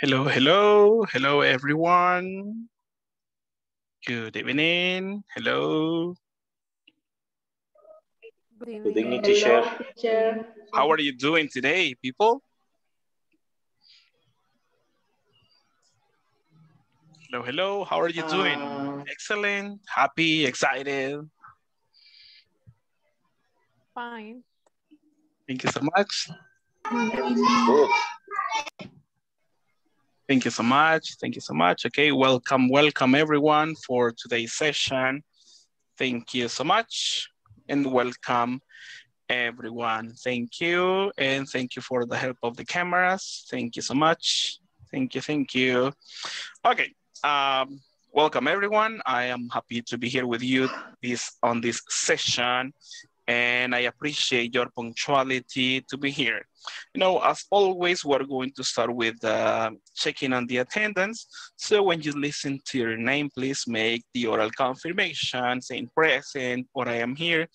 Hello, hello, hello everyone. Good evening. Hello. Good Good evening. evening, teacher. teacher. How are you doing today, people? Hello, hello. How are you doing? Uh, Excellent, happy, excited. Fine. Thank you so much. Good. Thank you so much. Thank you so much. Okay, welcome, welcome everyone for today's session. Thank you so much and welcome everyone. Thank you and thank you for the help of the cameras. Thank you so much. Thank you, thank you. Okay, um, welcome everyone. I am happy to be here with you this on this session and I appreciate your punctuality to be here. You know, as always, we're going to start with uh, checking on the attendance. So when you listen to your name, please make the oral confirmation saying present or I am here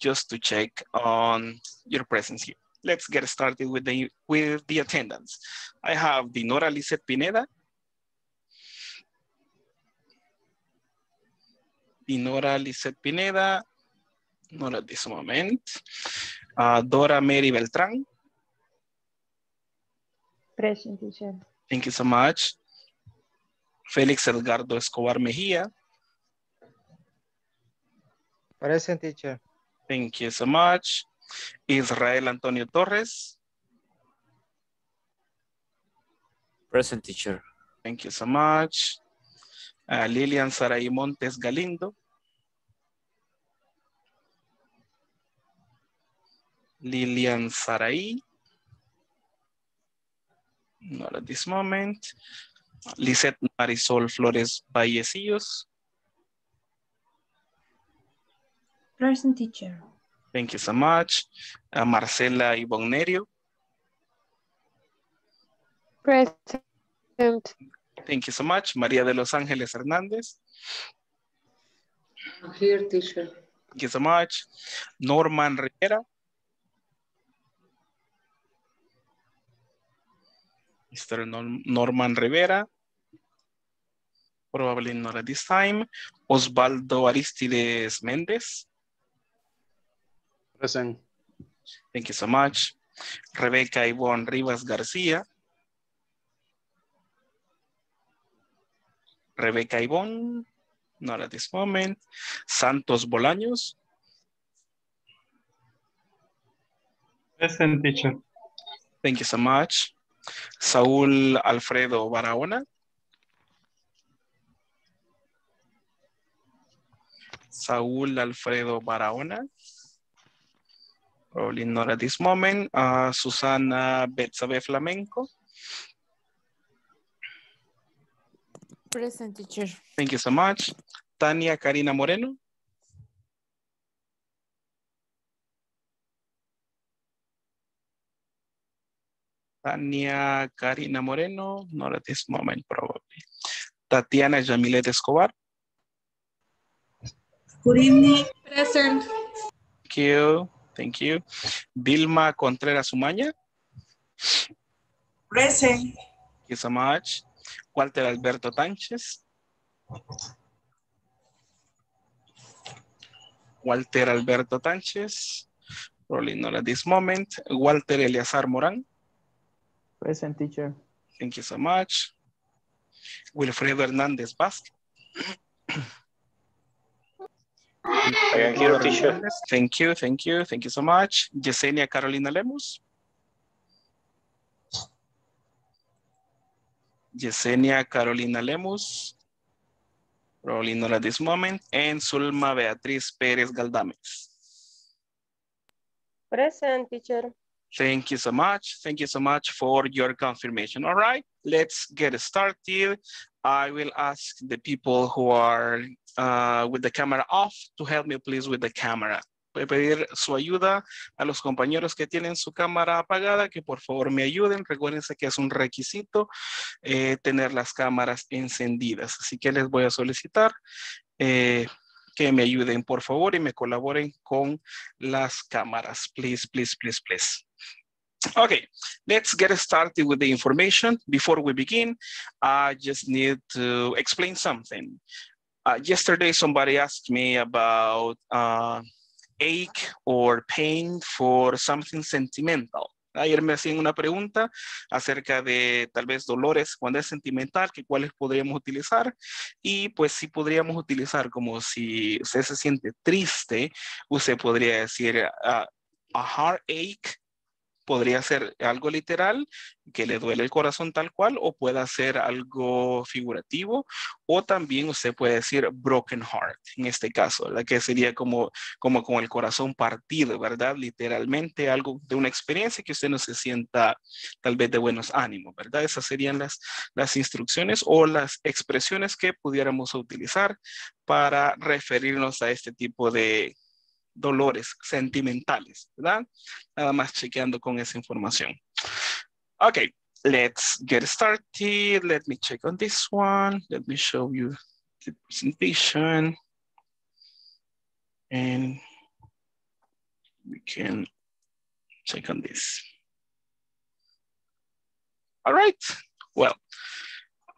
just to check on your presence here. Let's get started with the, with the attendance. I have Dinora Lizeth Pineda. Dinora Lizeth Pineda, not at this moment. Uh, Dora Mary Beltran. Present teacher. Thank you so much. Félix Edgardo Escobar Mejía. Present teacher. Thank you so much. Israel Antonio Torres. Present teacher. Thank you so much. Uh, Lilian Saray Montes Galindo. Lilian Saray. Not at this moment. Lisette Marisol Flores Vallecillos. Present teacher. Thank you so much. Uh, Marcela Ibonnerio. Present. Thank you so much. María de Los Ángeles Hernández. Here teacher. Thank you so much. Norman Rivera. Mr. Norm- Norman Rivera. Probably not at this time. Osvaldo Aristides Méndez. Present. Thank you so much. Rebeca Ivonne Rivas García. Rebeca Ivonne, not at this moment. Santos Bolaños. Present teacher. Thank you so much. Saúl Alfredo Barahona. Saúl Alfredo Barahona. Probably not at this moment. Uh, Susana Betsabe Flamenco. Present teacher. Thank you so much. Tania Karina Moreno. Tania Karina Moreno, not at this moment probably. Tatiana Jamilet Escobar. Good evening. Present. Thank you. Thank you. Vilma Contreras Umaña. Present. Thank you so much. Walter Alberto Tánchez. Walter Alberto Tánchez. Probably not at this moment. Walter Eleazar Morán. Present teacher. Thank you so much. Wilfredo Hernández Vázquez. I here, teacher. Thank you, thank you, thank you so much. Yesenia Carolina Lemus. Yesenia Carolina Lemus. Probably not at this moment. And Zulma Beatriz Pérez Galdames. Present teacher. Thank you so much. Thank you so much for your confirmation. All right, let's get started. I will ask the people who are uh, with the camera off to help me please with the camera. Voy a pedir su ayuda a los compañeros que tienen su cámara apagada, que por favor me ayuden. Recuérdense que es un requisito eh, tener las cámaras encendidas. Así que les voy a solicitar eh, que me ayuden por favor y me colaboren con las cámaras. Please, please, please, please. Okay, let's get started with the information. Before we begin, I just need to explain something. Uh, yesterday, somebody asked me about uh, ache or pain for something sentimental. Ayer me hacían una pregunta acerca de tal vez dolores cuando es sentimental, que cuáles podríamos utilizar. Y pues si podríamos utilizar como si usted se siente triste, usted podría decir uh, a heartache podría ser algo literal, que le duele el corazón tal cual, o puede ser algo figurativo, o también usted puede decir broken heart, en este caso, la que sería como, como con el corazón partido, ¿verdad? Literalmente algo de una experiencia que usted no se sienta tal vez de buenos ánimos, ¿verdad? Esas serían las, las instrucciones o las expresiones que pudiéramos utilizar para referirnos a este tipo de, dolores sentimentales, ¿verdad? Nada más chequeando con esa información. Okay, let's get started. Let me check on this one. Let me show you the presentation. And we can check on this. All right, well,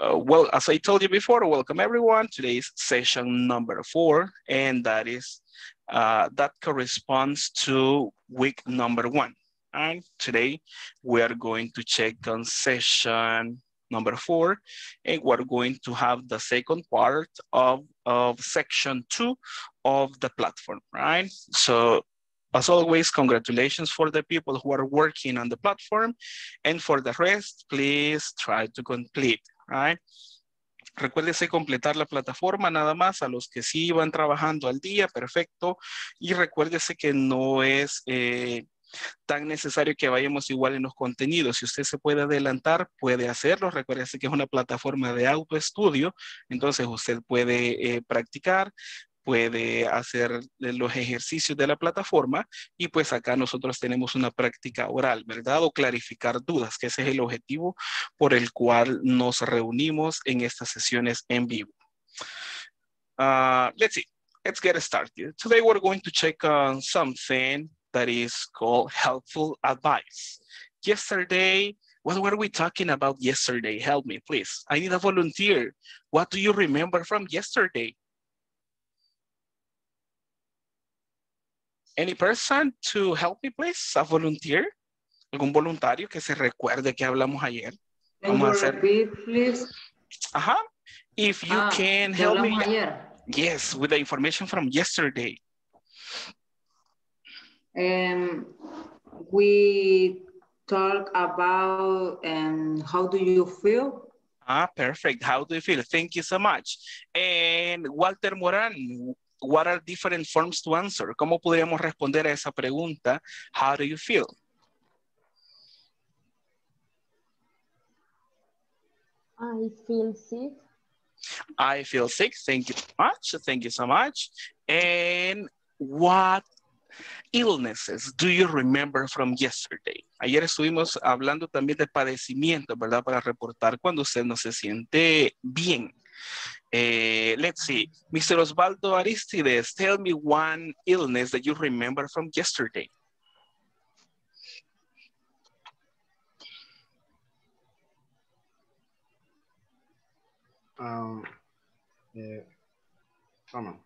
uh, well, as I told you before, welcome everyone. Today's session number four, and that is uh, that corresponds to week number one. And today we are going to check on session number four, and we're going to have the second part of, of section two of the platform, right? So as always, congratulations for the people who are working on the platform. And for the rest, please try to complete, right? Recuérdese completar la plataforma nada más a los que sí van trabajando al día, perfecto. Y recuérdese que no es eh, tan necesario que vayamos igual en los contenidos. Si usted se puede adelantar, puede hacerlo. Recuérdese que es una plataforma de autoestudio, entonces usted puede eh, practicar, puede hacer los ejercicios de la plataforma y pues acá nosotros tenemos una práctica oral, ¿verdad? O clarificar dudas, que ese es el objetivo por el cual nos reunimos en estas sesiones en vivo. Uh, let's see, let's get started. Today we're going to check on something that is called helpful advice. Yesterday, what were we talking about yesterday? Help me, please. I need a volunteer. What do you remember from yesterday? Any person to help me, please? A volunteer? ¿Algún voluntario que se recuerde que hablamos ayer? Can Vamos you a hacer- repeat, please? Ajá. If you Ah, can help me. ayer? Yes, with the information from yesterday. Um, we talk about um, how do you feel? Ah, perfect. How do you feel? Thank you so much. And Walter Moran, what are different forms to answer? ¿Cómo podríamos responder a esa pregunta? How do you feel? I feel sick. I feel sick. Thank you so much. Thank you so much. And what illnesses do you remember from yesterday? Ayer estuvimos hablando también de padecimiento, ¿verdad? Para reportar cuando usted no se siente bien. Eh, let's see. Mr. Osvaldo Aristides, tell me one illness that you remember from yesterday. Um, eh, come on.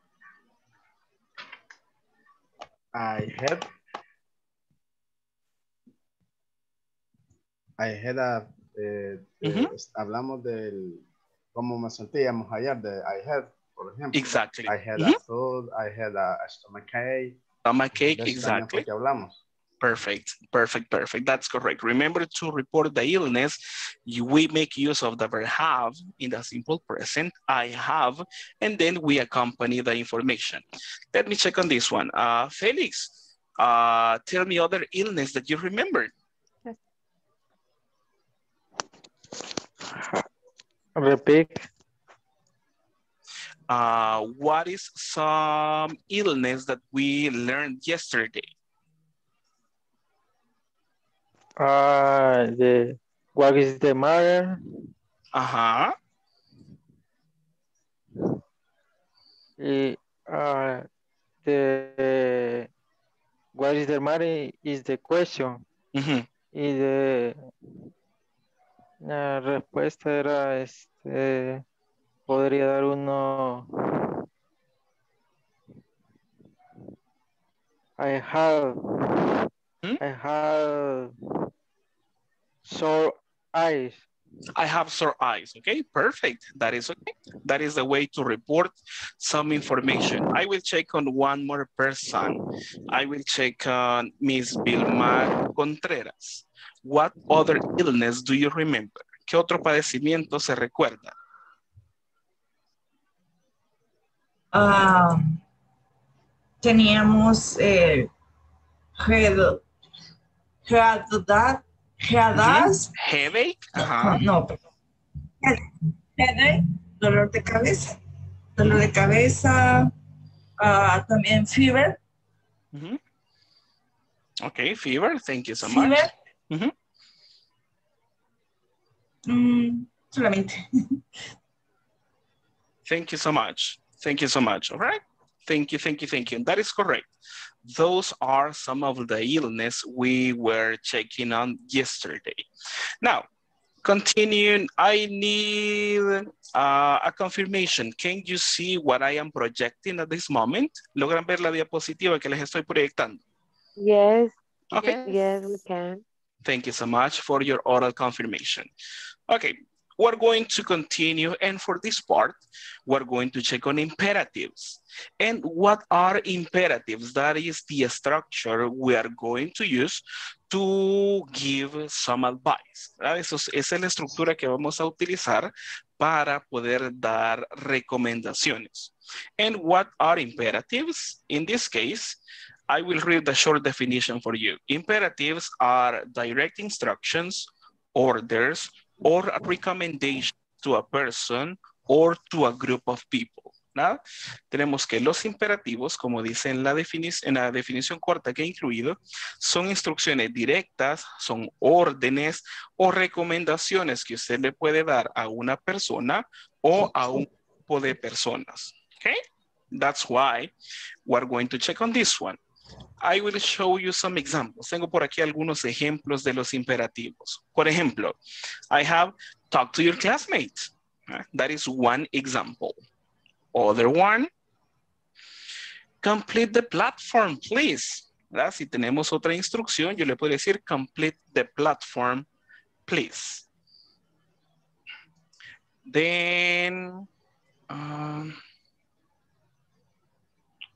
I had I had a eh, eh, Ujú. es- hablamos del cómo me sentíamos ayer de I had, por ejemplo. Exactly. I had Ujú. a food, I had a, a stomachache. Stomachache, De eso también fue exactly. que hablamos. Perfect, perfect, perfect. That's correct. Remember to report the illness. You, we make use of the verb have in the simple present. I have, and then we accompany the information. Let me check on this one. Uh, Felix, uh, tell me other illness that you remember. Repeat. Uh, what is some illness that we learned yesterday? Uh, the, what is the matter? Uh-huh. Uh, the, what is the matter is the question. Mhm. Y de la respuesta era este podría dar uno I have Hmm? I have sore eyes. I have sore eyes. Okay, perfect. That is okay. That is the way to report some information. I will check on one more person. I will check on Miss Vilma Contreras. What other illness do you remember? ¿Qué otro padecimiento se recuerda? Ah, teníamos eh, head- head- Headache. Ajá. no, perdón. Headache, dolor de cabeza, dolor de cabeza, ah, también fever, Ujú. Okay, fever. Thank you so much. Mm, solamente. Thank you so much. Thank you so much. All right. Thank you, thank you, thank you. That is correct. Those are some of the illness we were checking on yesterday. Now, continuing, I need uh, a confirmation. Can you see what I am projecting at this moment? ¿Logran ver la diapositiva que les estoy proyectando? Yes, Okay. yes, we can. Thank you so much for your oral confirmation. Okay, we're going to continue. And for this part, we're going to check on imperatives. And what are imperatives? That is the structure we are going to use to give some advice. Ah, es- esa es la estructura que vamos a utilizar para poder dar recomendaciones. And what are imperatives? In this case, I will read the short definition for you. Imperatives are direct instructions, orders, or a recommendation to a person or to a group of people. ¿verdad? Tenemos que los imperativos, como dice en la, en la definición corta que he incluido, son instrucciones directas, son órdenes o recomendaciones que usted le puede dar a una persona o a un grupo de personas. Okay? That's why we're going to check on this one. I will show you some examples. Tengo por aquí algunos ejemplos de los imperativos. Por ejemplo, I have talk to your classmates. Uh, That is one example. Other one, complete the platform, please. ¿Verdad? Si tenemos otra instrucción, yo le puedo decir complete the platform, please. Then, um,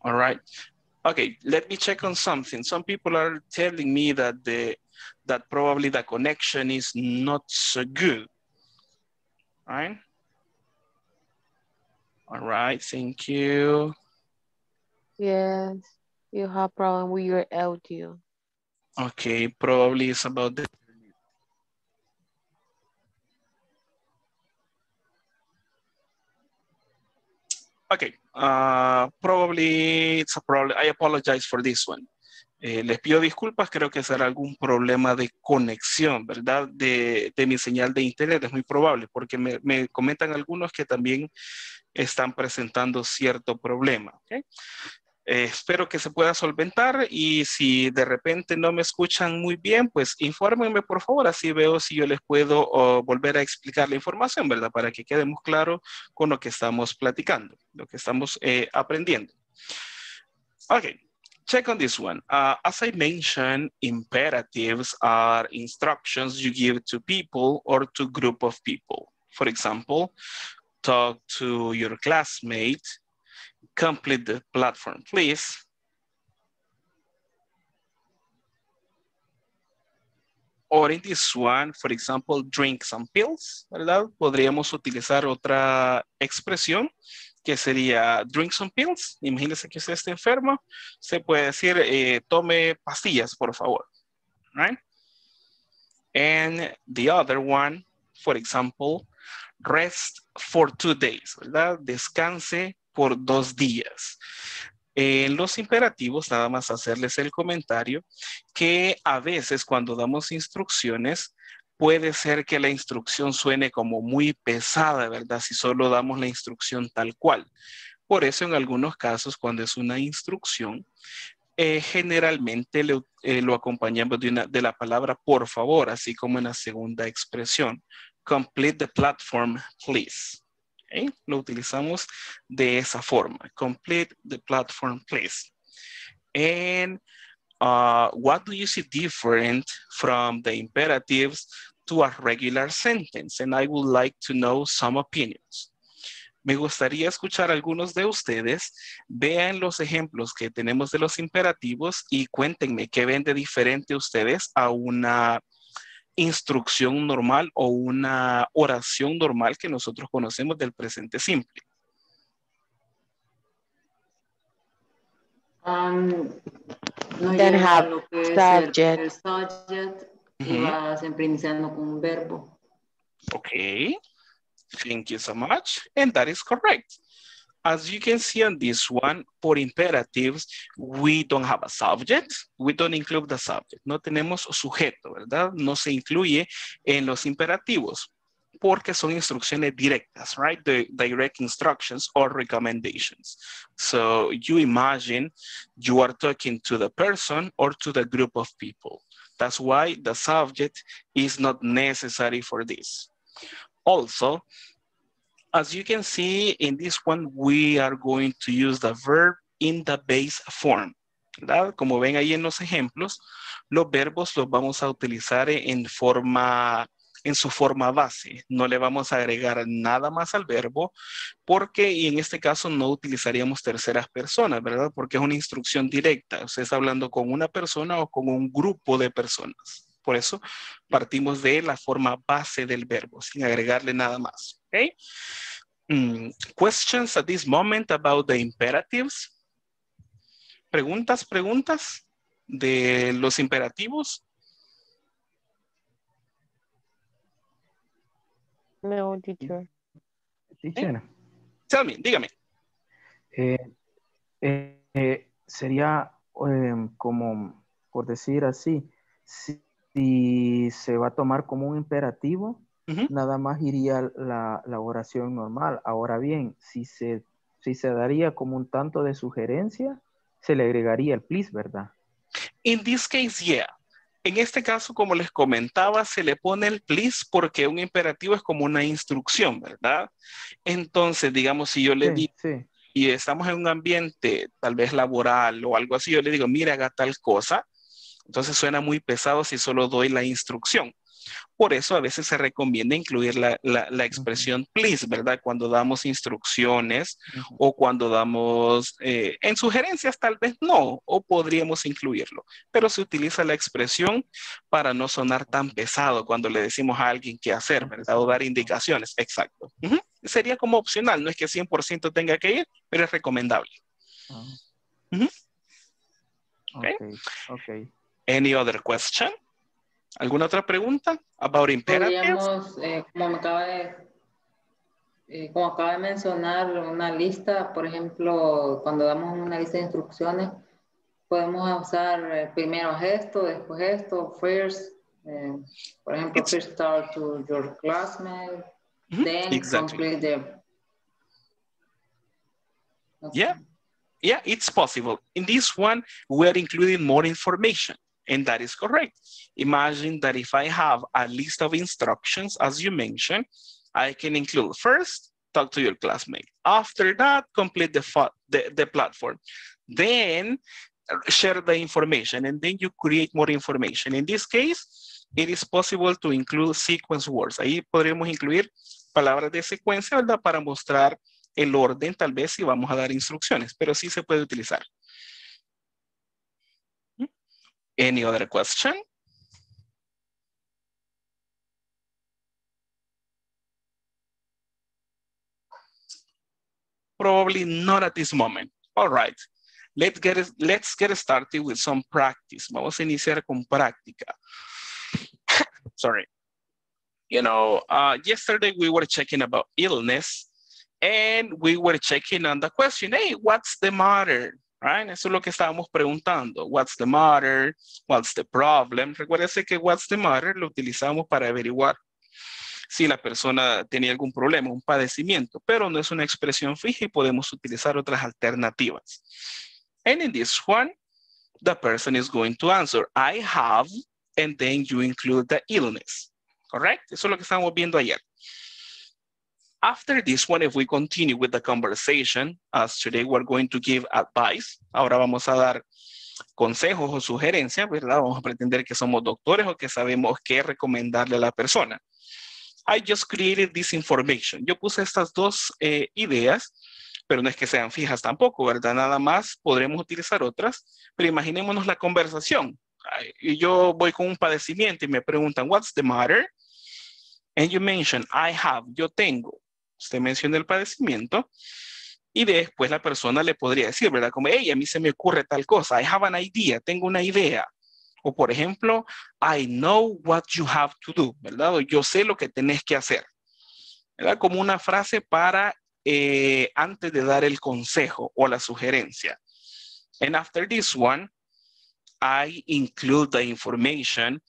all right. Okay, let me check on something. Some people are telling me that the that probably the connection is not so good. Right? All right, thank you. Yes, you have problem with your audio. Okay, probably it's about the Okay, uh, probably it's a problem. I apologize for this one. Eh, les pido disculpas, creo que será algún problema de conexión, ¿verdad? De, de mi señal de internet, es muy probable, porque me, me comentan algunos que también están presentando cierto problema. ¿ok? Eh, espero que se pueda solventar y si de repente no me escuchan muy bien, pues infórmenme por favor, así veo si yo les puedo oh, volver a explicar la información, ¿verdad? Para que quedemos claros con lo que estamos platicando, lo que estamos eh, aprendiendo. Okay, check on this one. Uh, as I mentioned, imperatives are instructions you give to people or to group of people. For example, talk to your classmate, complete the platform, please. Or in this one, for example, drink some pills, ¿verdad? Podríamos utilizar otra expresión que sería drink some pills. Imagínese que usted está enfermo. Se puede decir, eh, tome pastillas, por favor. Right? And the other one, for example, rest for two days, ¿verdad? Descanse por dos días. En los imperativos, nada más hacerles el comentario que a veces cuando damos instrucciones, puede ser que la instrucción suene como muy pesada, ¿verdad? Si solo damos la instrucción tal cual. Por eso en algunos casos, cuando es una instrucción, eh, generalmente eh, lo acompañamos de la palabra por favor, así como en la segunda expresión. Complete the platform, please. Lo utilizamos de esa forma. Complete the platform, please. And uh, what do you see different from the imperatives to a regular sentence? And I would like to know some opinions. Me gustaría escuchar a algunos de ustedes. Vean los ejemplos que tenemos de los imperativos y cuéntenme qué ven de diferente ustedes a una instrucción normal o una oración normal que nosotros conocemos del presente simple. Um, no Then have lo que es el- subject. el y va siempre iniciando con un verbo. Okay, thank you so much. And that is correct. As you can see on this one, for imperatives, we don't have a subject. We don't include the subject. No tenemos sujeto, ¿verdad? No se incluye en los imperativos porque son instrucciones directas, right? The direct instructions or recommendations. So you imagine you are talking to the person or to the group of people. That's why the subject is not necessary for this. Also, as you can see in this one, we are going to use the verb in the base form. Como ven ahí en los ejemplos, los verbos los vamos a utilizar en forma, en su forma base. No le vamos a agregar nada más al verbo porque, en este caso no utilizaríamos terceras personas, ¿verdad? Porque es una instrucción directa. Usted está hablando con una persona o con un grupo de personas. Por eso partimos de la forma base del verbo, sin agregarle nada más. ¿ok? Mm, questions at this moment about the imperatives? ¿Preguntas, preguntas de los imperativos? No, teacher. Teacher, Tell me, dígame. eh, eh, eh, sería eh, como, por decir así, si, si se va a tomar como un imperativo, nada más iría la, la oración normal. Ahora bien, si se, si se daría como un tanto de sugerencia, se le agregaría el please, ¿verdad? In this case, yeah. En este caso, como les comentaba, se le pone el please porque un imperativo es como una instrucción, ¿verdad? Entonces, digamos, si yo le Sí, digo, sí. y estamos en un ambiente tal vez laboral o algo así, yo le digo, mira, haga tal cosa, entonces suena muy pesado si solo doy la instrucción. Por eso a veces se recomienda incluir la, la- la expresión please, ¿verdad? Cuando damos instrucciones o cuando damos, eh, en sugerencias tal vez no, o podríamos incluirlo, pero se utiliza la expresión para no sonar tan pesado cuando le decimos a alguien qué hacer, ¿verdad? O dar indicaciones, exacto. Sería como opcional, no es que 100% tenga que ir, pero es recomendable. Ah. Ujú. Ok, ok. Any other question? ¿Alguna otra pregunta about imperatives? Eh, como acaba de, eh, como acaba de mencionar, una lista, por ejemplo, cuando damos una lista de instrucciones, podemos usar eh, primero esto, después esto, first, eh, por ejemplo, It's- first start to your classmate, Mhm, then exactly. complete the... Sé. Yeah. Yeah, it's possible. In this one, we're including more information, and that is correct. Imagine that if I have a list of instructions, as you mentioned, I can include first, talk to your classmate. After that, complete the, the, the platform. Then share the information, and then you create more information. In this case, it is possible to include sequence words. Ahí podríamos incluir palabras de secuencia, ¿verdad? Para mostrar el orden, tal vez si vamos a dar instrucciones, pero sí se puede utilizar. Any other question? Probably not at this moment. All right. Let's get, let's get started with some practice. Vamos a iniciar con práctica. Sorry. You know, uh, yesterday we were checking about illness and we were checking on the question, hey, what's the matter? Right? Eso es lo que estábamos preguntando. What's the matter? What's the problem? Recuérdese que what's the matter lo utilizamos para averiguar si la persona tenía algún problema, un padecimiento, pero no es una expresión fija y podemos utilizar otras alternativas. And in this one, the person is going to answer, I have, and then you include the illness. Correct? Eso es lo que estamos viendo ayer. After this one, if we continue with the conversation, as today we're going to give advice, ahora vamos a dar consejos o sugerencias, ¿verdad? Vamos a pretender que somos doctores o que sabemos qué recomendarle a la persona. I just created this information. Yo puse estas dos eh, ideas, pero no es que sean fijas tampoco, ¿verdad? Nada más podremos utilizar otras, pero imaginémonos la conversación. Yo voy con un padecimiento y me preguntan, what's the matter? And you mention, I have, yo tengo. Usted menciona el padecimiento y después la persona le podría decir, ¿verdad? Como, hey, a mí se me ocurre tal cosa. I have an idea, tengo una idea. O por ejemplo, I know what you have to do, ¿verdad? O yo sé lo que tenés que hacer. ¿Verdad? Como una frase para eh, antes de dar el consejo o la sugerencia. And after this one, I include the information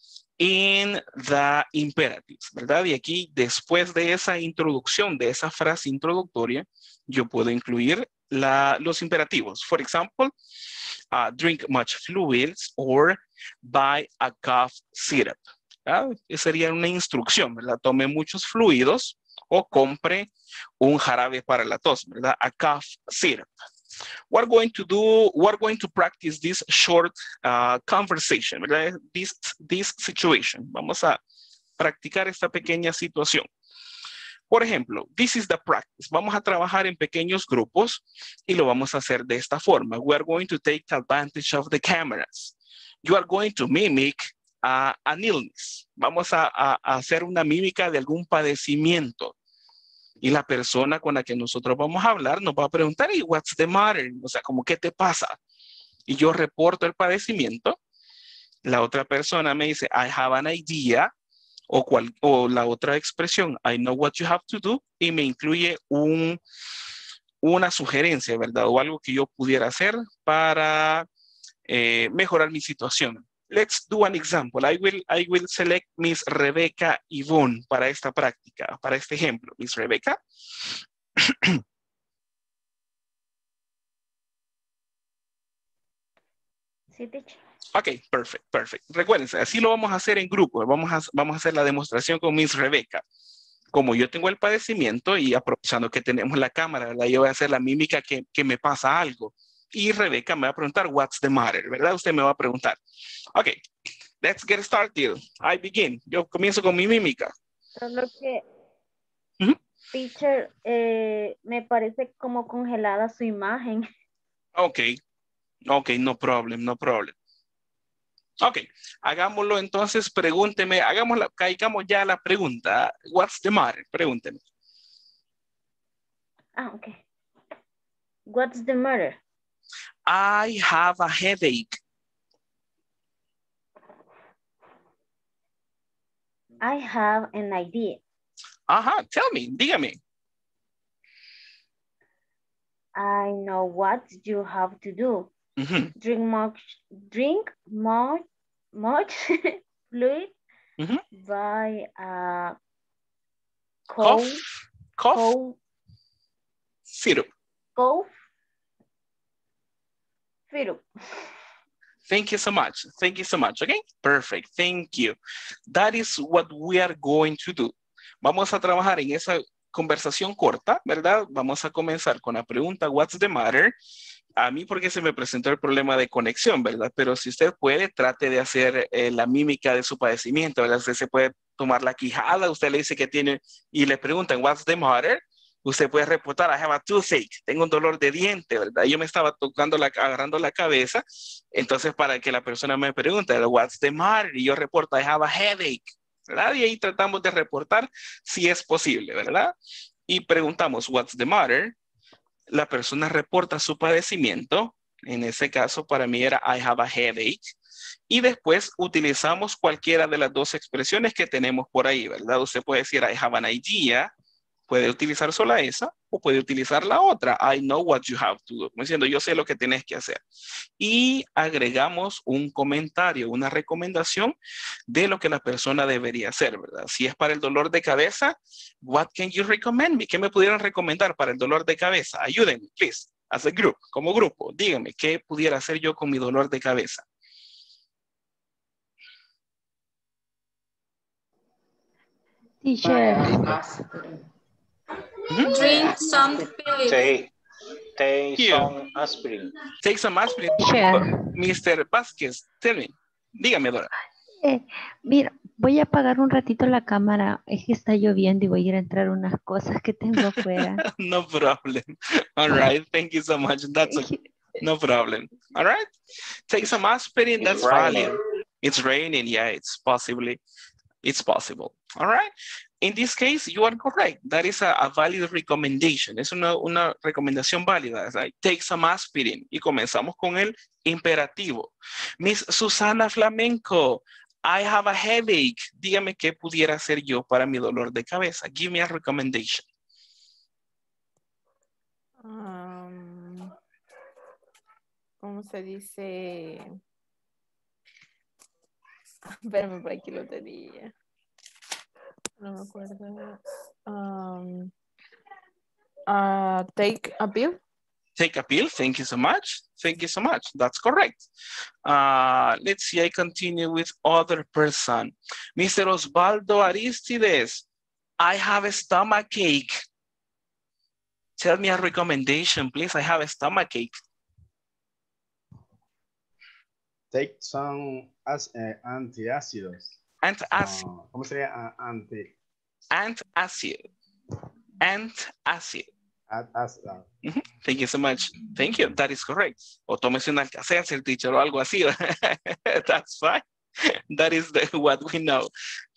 in the imperatives, ¿verdad? Y aquí, después de esa introducción, de esa frase introductoria, yo puedo incluir los imperativos. For example, uh, drink much fluids or buy a cough syrup. ¿verdad? Sería una instrucción, ¿verdad? Tome muchos fluidos o compre un jarabe para la tos, ¿verdad? A cough syrup. We're going to do, we're going to practice this short uh, conversation, ¿verdad? This, this situation. Vamos a practicar esta pequeña situación. Por ejemplo, this is the practice. Vamos a trabajar en pequeños grupos y lo vamos a hacer de esta forma. We are going to take advantage of the cameras. You are going to mimic an illness. Vamos a, a, a hacer una mímica de algún padecimiento y la persona con la que nosotros vamos a hablar nos va a preguntar, ¿y what's the matter? O sea, como, ¿qué te pasa? Y yo reporto el padecimiento. La otra persona me dice, I have an idea. O, cual, o la otra expresión, I know what you have to do. Y me incluye un, una sugerencia, ¿verdad? O algo que yo pudiera hacer para eh, mejorar mi situación. Let's do an example. I will, I will select Miss Rebecca Yvonne para esta práctica, para este ejemplo. Miss Rebecca. Sí, teacher. Ok, perfect, perfect. Recuérdense, así lo vamos a hacer en grupo. Vamos a, vamos a hacer la demostración con Miss Rebecca. Como yo tengo el padecimiento y aprovechando que tenemos la cámara, ¿verdad? Yo voy a hacer la mímica que, que me pasa algo. Y Rebeca me va a preguntar, what's the matter? ¿Verdad? Usted me va a preguntar. Ok, let's get started. I begin. Yo comienzo con mi mímica. Solo que, teacher, eh, me parece como congelada su imagen. Ok, ok, no problem, no problem. Ok, hagámoslo entonces, pregúnteme, hagámoslo, caigamos ya a la pregunta. What's the matter? Pregúnteme. Ah, ok. What's the matter? I have a headache. I have an idea. Uh-huh, tell me, dígame. I know what you have to do. Ujú, Drink much, drink much, much fluid. ujú. Buy a Cough, cold, cough, cold, syrup. cough syrup. Thank you so much. Thank you so much. Okay, perfect. Thank you. That is what we are going to do. Vamos a trabajar en esa conversación corta, ¿verdad? Vamos a comenzar con la pregunta, what's the matter? A mí porque se me presentó el problema de conexión, ¿verdad? Pero si usted puede, trate de hacer eh, la mímica de su padecimiento, ¿verdad? Usted se puede tomar la quijada, usted le dice que tiene y le preguntan, what's the matter? Usted puede reportar, I have a toothache, tengo un dolor de diente, ¿verdad? Yo me estaba tocando la, agarrando la cabeza, entonces para que la persona me pregunte, what's the matter? Y yo reporto, I have a headache, ¿verdad? Y ahí tratamos de reportar si es posible, ¿verdad? Y preguntamos, what's the matter? La persona reporta su padecimiento, en ese caso para mí era I have a headache, y después utilizamos cualquiera de las dos expresiones que tenemos por ahí, ¿verdad? Usted puede decir I have an idea, puede utilizar sola esa o puede utilizar la otra. I know what you have to do. Como diciendo, yo sé lo que tienes que hacer. Y agregamos un comentario, una recomendación de lo que la persona debería hacer, ¿verdad? Si es para el dolor de cabeza, what can you recommend me? ¿Qué me pudieran recomendar para el dolor de cabeza? Ayúdenme, please. as a group, como grupo. Dígame, ¿qué pudiera hacer yo con mi dolor de cabeza? Teacher. Drink some pills. Take, take Here. some aspirin. Take some aspirin. Teacher. Mr. Vázquez, tell me. Dígame, Dora. Eh, mira, voy a apagar un ratito la cámara. Es que está lloviendo y voy a ir a entrar unas cosas que tengo afuera. No problem. All right. Thank you so much. That's okay. No problem. All right. Take some aspirin. It's That's raining. valid. It's raining. Yeah, it's possibly. It's possible. All right. In this case, you are correct. That is a, valid recommendation. Es una, recomendación válida. Take some aspirin. Y comenzamos con el imperativo. Miss Susana Flamenco, I have a headache. Dígame qué pudiera hacer yo para mi dolor de cabeza. Give me a recommendation. Um, ¿Cómo se dice? Espérame, por aquí lo tenía. No me acuerdo. Um, uh, take a pill. Take a pill. Thank you so much. Thank you so much. That's correct. Uh, let's see. I continue with other person. Mr. Osvaldo Aristides. I have a stomach ache. Tell me a recommendation, please. I have a stomach ache. Take some as, antiácidos. Antacid. Ah, ¿Cómo sería Ah, anti? Antacid. Antacid. a- as- ah, Thank you so much. Thank you. That is correct. O tómese un Alka-Seltzer, teacher, o algo así. That's fine. That is the, what we know.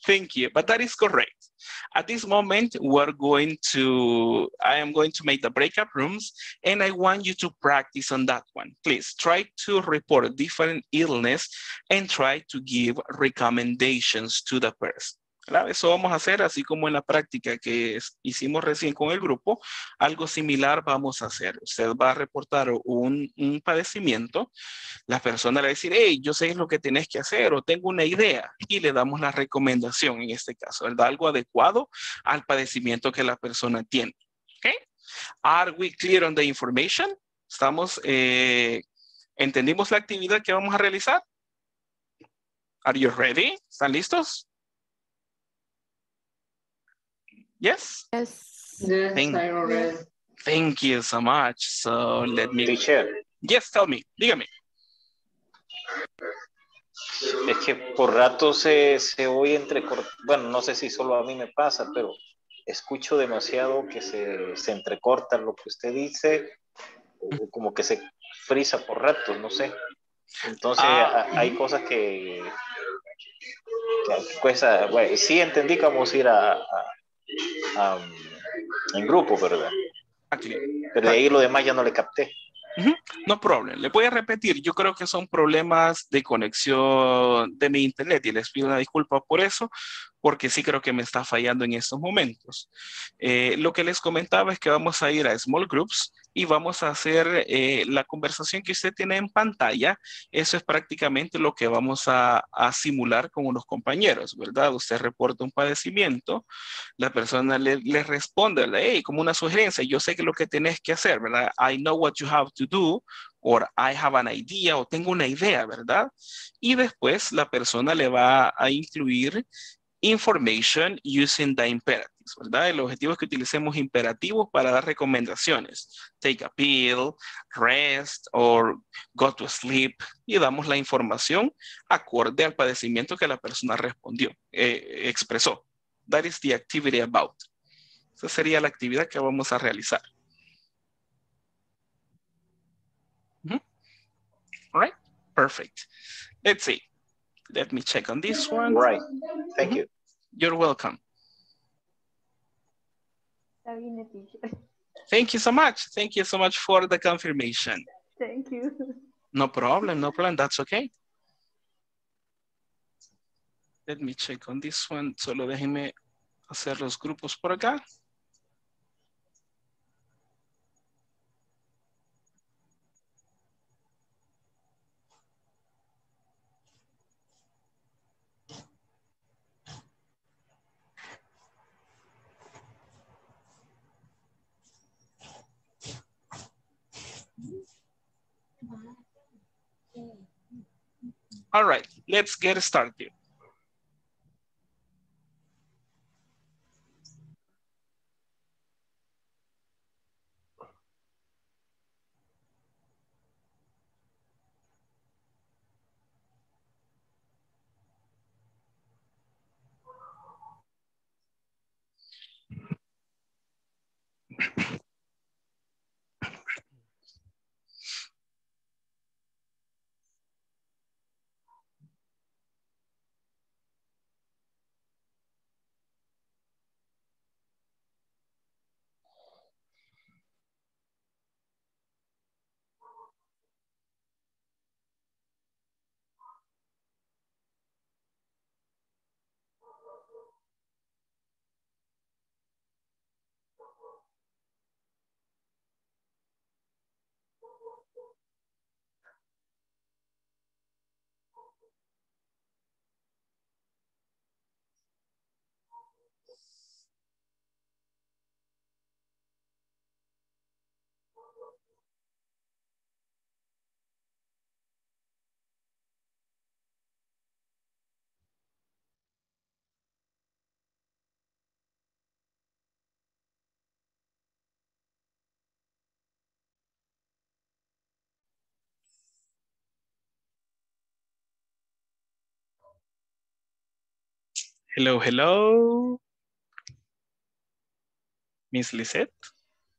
Thank you. But that is correct. At this moment, we're going to, I am going to make the breakup rooms and I want you to practice on that one. Please try to report different illness and try to give recommendations to the person. ¿Verdad? Eso vamos a hacer así como en la práctica que es- hicimos recién con el grupo. Algo similar vamos a hacer. Usted va a reportar un, padecimiento. La persona le va a decir, hey, yo sé lo que tienes que hacer o tengo una idea. Y le damos la recomendación en este caso, ¿verdad? Algo adecuado al padecimiento que la persona tiene. ¿Ok? Are we clear on the information? ¿Estamos, eh, entendimos la actividad que vamos a realizar? Are you ready? ¿Están listos? Yes? Yes. Yes, Thank- I already. Thank you so much. So let me. Teacher, Yes, tell me. Dígame. es que por rato se, se oye. Bueno, no sé si solo a mí me pasa, pero escucho demasiado que se, se entrecorta lo que usted dice, o como que se frisa por ratos, no sé. Entonces Ah. a- hay cosas que, que cuesta, bueno, sí entendí que vamos a ir a, um, en grupo, ¿verdad? Exactly. Pero de ahí lo demás ya no le capté. No problem. Le voy a repetir. Yo creo que son problemas de conexión de mi internet y les pido una disculpa por eso, porque sí creo que me está fallando en estos momentos. Eh, lo que les comentaba es que vamos a ir a small groups y vamos a hacer eh, la conversación que usted tiene en pantalla. Eso es prácticamente lo que vamos a, a simular con unos compañeros, ¿verdad? Usted reporta un padecimiento, la persona le, le responde. Hey, como una sugerencia, yo sé que lo que tenés que hacer, ¿verdad? I know what you have to do, or I have an idea, o tengo una idea, ¿verdad? Y después la persona le va a incluir information using the imperatives, ¿verdad? El objetivo es que utilicemos imperativos para dar recomendaciones. Take a pill, rest, or go to sleep, y damos la información acorde al padecimiento que la persona respondió, eh, expresó. That is the activity about. Esa sería la actividad que vamos a realizar. All right, perfect. Let's see. Let me check on this one. Right. Thank you. You're welcome. Está bien, teacher. Thank you so much. Thank you so much for the confirmation. Thank you. No problem, no problem. That's okay. Let me check on this one. Solo déjenme hacer los grupos por acá. All right, let's get started. Hello, hello. Miss Lisette.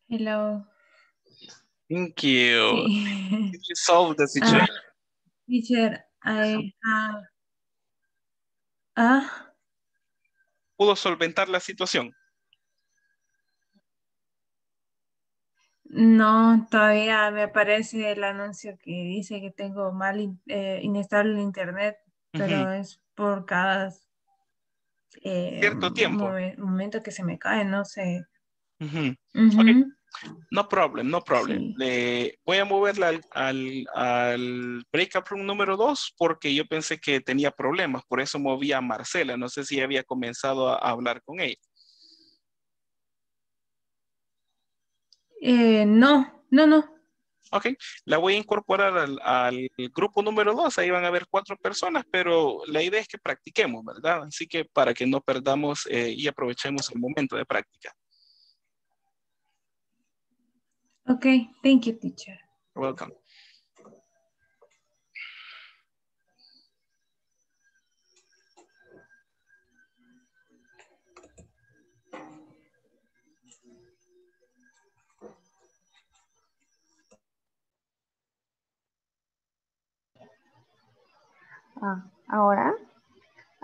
Hello. Thank you. Sí. Did you solve the situation? Teacher, I have... Ah, ¿Pudo solventar la situación? no, todavía me aparece el anuncio que dice que tengo mal, eh, inestable el internet, pero es por cada eh, Cierto tiempo. momen- momento que se me cae, no sé. No problem, no problem. Sí. Le voy a moverla al, al, al breakup room número 2 porque yo pensé que tenía problemas, por eso moví a Marcela. No sé si había comenzado a, a hablar con ella. Eh, no, no, no. Ok, la voy a incorporar al, al grupo número 2. Ahí van a haber cuatro personas, pero la idea es que practiquemos, ¿verdad? Así que para que no perdamos eh, y aprovechemos el momento de práctica. Ok, thank you, teacher. Welcome. Ah, ahora,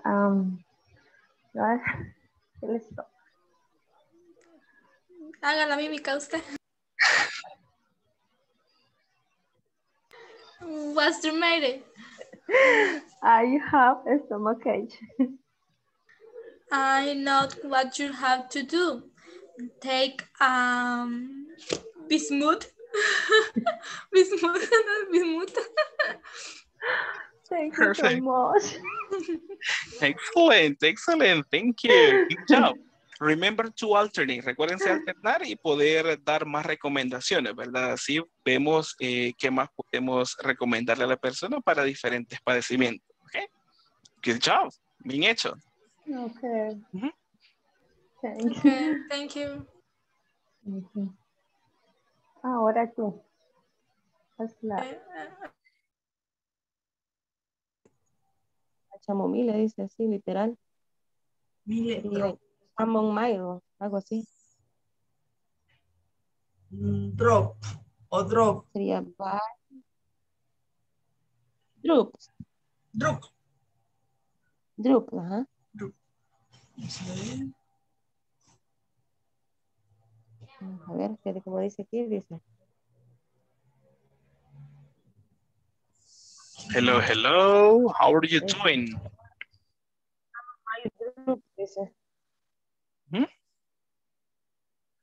¿qué les toca? Haga la mímica usted. What's the matter? I have a stomachache. I know what you have to do. Take um bismuth. bismuth, bismuth. Thank you so Perfect. much. Excellent, excellent. Thank you. Good job. Remember to alternate. Recuérdense alternar y poder dar más recomendaciones, ¿verdad? Así vemos eh, qué más podemos recomendarle a la persona para diferentes padecimientos. ¿Ok? Good job. Bien hecho. Okay. Ujú. Thank you. Okay, thank you. Ahora tú. Haz la Eh, eh, chamomile, dice así, literal. Mayo, algo así. drop o drop. Sería by Drup, Drop. Drup, ajá. Vamos a ver. Cómo dice aquí, dice. Hello, hello. How are you doing? Dice.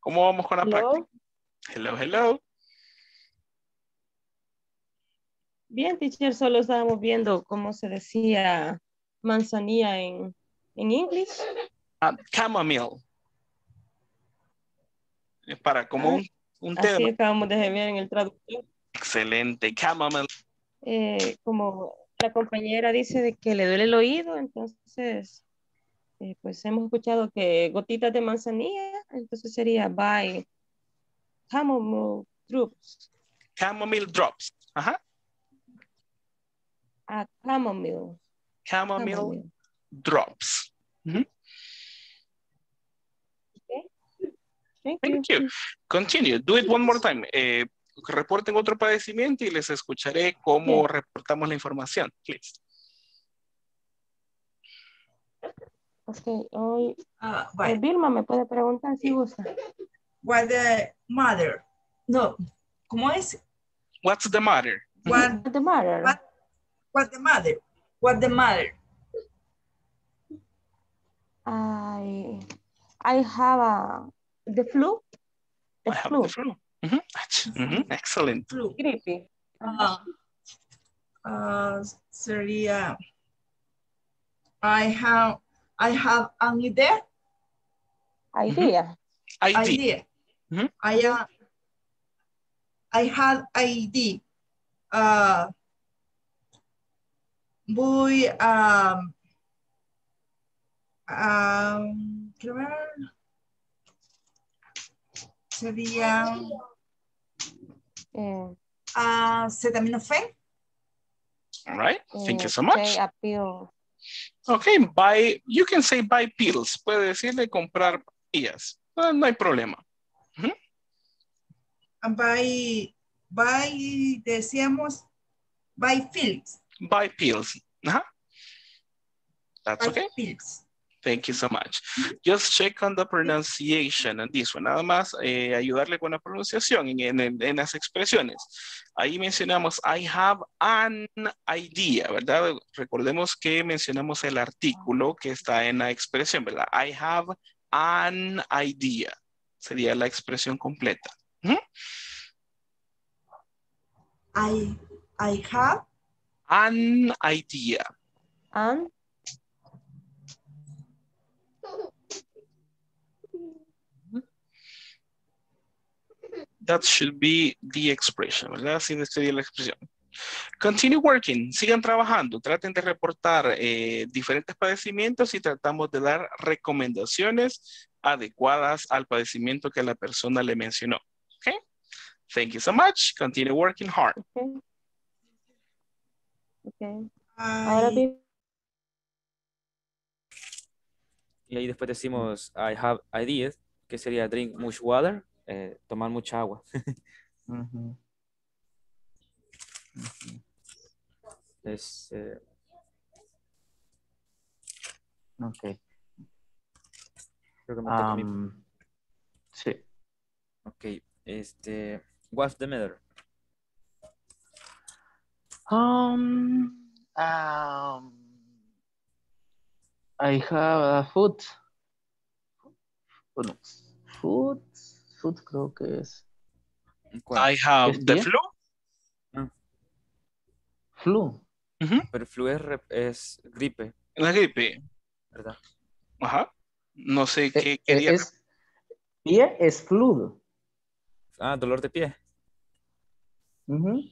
¿Cómo vamos con la Hello. práctica? Hello, hello. Bien, teacher, solo estábamos viendo cómo se decía manzanilla en, en inglés. Ah, chamomile. Es para como un, un té. Así acabamos de ver en el traductor. Excelente. Chamomile. Eh, como la compañera dice de que le duele el oído, entonces, eh, pues hemos escuchado que gotitas de manzanilla, entonces sería by chamomile drops. Chamomile drops. Ajá. Ah, chamomile. Chamomile, Chamomile. drops. Ujú. Thank Thank you. Continue. Do it one more time. Eh, reporten otro padecimiento y les escucharé cómo reportamos la información. Please. Ok, hoy vale. Vilma me puede preguntar si gusta. What the mother? No, ¿cómo es? What's the matter? What, the matter? what, what the mother? What the mother? I, I have a, the flu. The I have flu. the flu. Mhm. Ach, mhm. Excellent. Flu. Gripe. Ah, ah, sería I have I have an idea. Idea. ID. idea. Mhm. I uh, I had ID. Uh, voy a um, quiero ver. Sería Eh, acetaminofén. All right. Thank you so eh, much. take a pill. Okay, buy, you can say buy pills. Puede decirle comprar pastillas. No, no hay problema. By, by, decíamos, by pills. Buy pills. Ajá. That's By okay. pills. Thank you so much. Just check on the pronunciation and this one. Nada más eh, ayudarle con la pronunciación en, en- en las expresiones. Ahí mencionamos I have an idea, ¿verdad? Recordemos que mencionamos el artículo que está en la expresión, ¿verdad? I have an idea. Sería la expresión completa. Ujú. I, I have An idea. And That should be the expression, ¿verdad? Así sería la expresión. Continue working, sigan trabajando, traten de reportar eh, diferentes padecimientos y tratamos de dar recomendaciones adecuadas al padecimiento que la persona le mencionó. Okay? Thank you so much. Continue working hard. okay. Okay. Ahora Y ahí después decimos I have ideas, que sería drink much water, eh, tomar mucha agua. Es, eh, Ok. creo que me toca a mí. Am, sí. Ok, este, what's the matter? Um, um, I have a food. Food, food creo que es I have ¿Es the bien? flu. flu. Pero flu es, es gripe, La gripe. ¿verdad? Ajá. No sé Eh, qué eh, quería. es, pie es flu. Ah, dolor de pie. Ujú.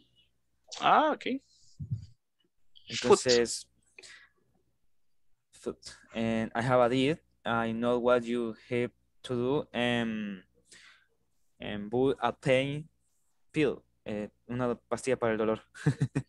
Ah, ok. Entonces, foot. And I have a deed. I know what you have to do and, and buy a pain pill. eh, una pastilla para el dolor.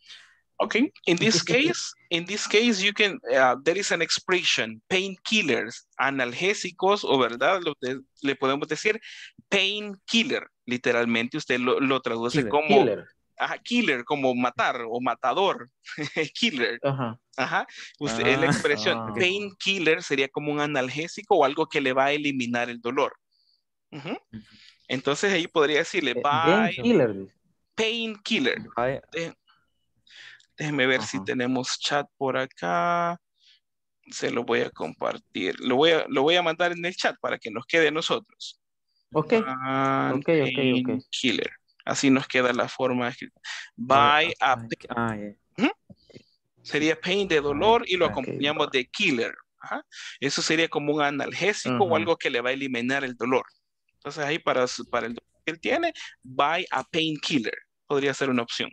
Okay. In this case, in this case, you can, uh, there is an expression, painkillers, analgésicos, o verdad, lo de- le podemos decir painkiller. Literalmente usted lo, lo traduce Killer. como Killer. ajá, killer, como matar o matador. killer. Ajá. Ajá. Usted, es la Ah, expresión ah. painkiller sería como un analgésico o algo que le va a eliminar el dolor. Ujú. Entonces ahí podría decirle Eh, bye Killer. painkiller. Buy- Déjeme ver si tenemos chat por acá. Se lo voy a compartir. Lo voy a, lo voy a mandar en el chat para que nos quede a nosotros. Ok. An Ok, ok, ok. painkiller. Así nos queda la forma escrita. Buy a ah, yeah. sería pain de dolor y lo acompañamos de killer. Ajá. Eso sería como un analgésico o algo que le va a eliminar el dolor. Entonces ahí para, su- para el dolor que él tiene, buy a painkiller. Podría ser una opción.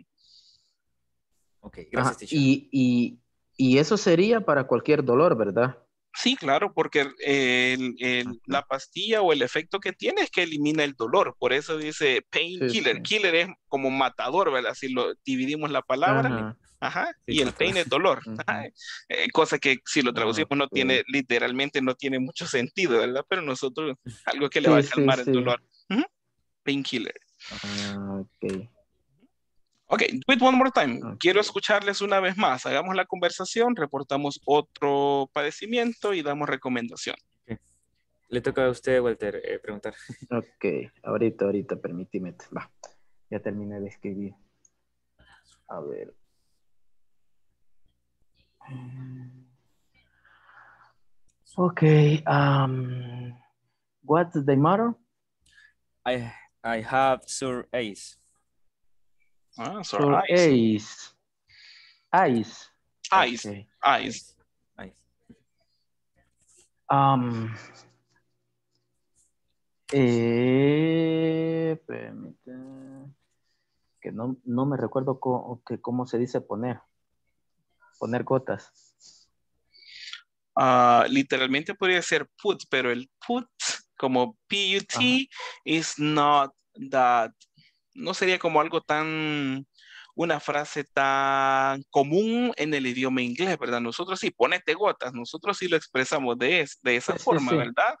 Ok, gracias, y, y eso sería para cualquier dolor, ¿verdad? Sí, claro, porque el- el- la pastilla o el efecto que tiene es que elimina el dolor. Por eso dice painkiller. sí. Killer es como matador, ¿verdad? Si lo dividimos la palabra. Ajá. Y el pain es dolor. Ajá, eh, cosa que si lo traducimos no tiene, literalmente no tiene mucho sentido, ¿verdad? Pero nosotros, algo que le va a calmar el dolor. Painkiller. Ah, ok. Ok, do it one more time. Quiero escucharles una vez más. Hagamos la conversación, reportamos otro padecimiento y damos recomendación. Le toca a usted, Walter, eh, preguntar. Ok, ahorita, ahorita, permíteme. Va, ya terminé de escribir. A ver. Ok, um, what's the matter? I, I have sore eyes. Ah, sore eyes. eyes. Eyes. Eyes. Okay. Eyes. Eyes. Um, eh, permíteme, que no, no me recuerdo co- que cómo se dice poner. Poner gotas. Ah, literalmente podría ser put, pero el put como PUT is not that, no sería como algo tan, una frase tan común en el idioma inglés, ¿verdad? Nosotros sí, ponete gotas, nosotros sí lo expresamos de, es- de esa Sí, forma, sí. ¿verdad?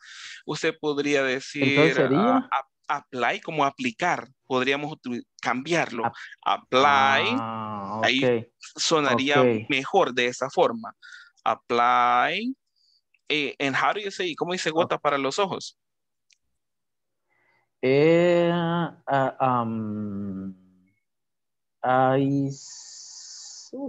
Usted podría decir sería- ah, ap- apply como aplicar, podríamos cambiarlo. Apply, Ah, ahí sonaría mejor de esa forma. Apply. Eh, and how do you say, ¿cómo dice gota para los ojos? Eh, ah, um, uh,